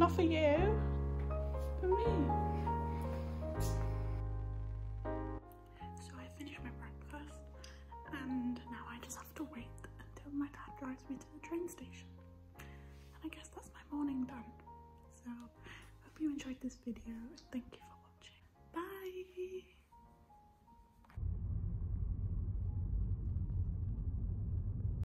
Not for you. For me. So I finished my breakfast and now I just have to wait until my dad drives me to the train station. And I guess that's my morning done. So hope you enjoyed this video and thank you